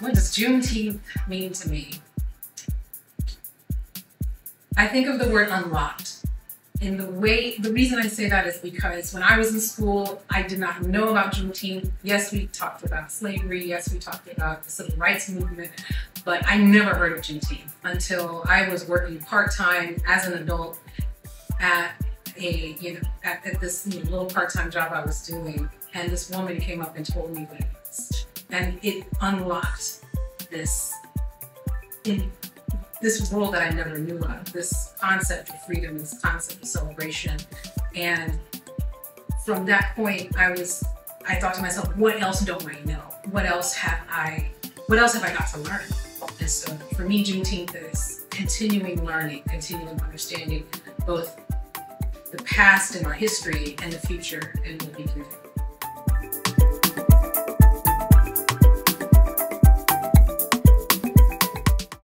What does Juneteenth mean to me? I think of the word unlocked. And the way, the reason I say that is because when I was in school, I did not know about Juneteenth. Yes, we talked about slavery. Yes, we talked about the civil rights movement, but I never heard of Juneteenth until I was working part time as an adult at a, you know, at, at this you know, little part time job I was doing. And this woman came up and told me was. And it unlocked this in this world that I never knew of, this concept of freedom, this concept of celebration. And from that point, I was, I thought to myself, what else don't I know? What else have I, what else have I got to learn? And so for me, Juneteenth is continuing learning, continuing understanding both the past and our history and the future and what we can do.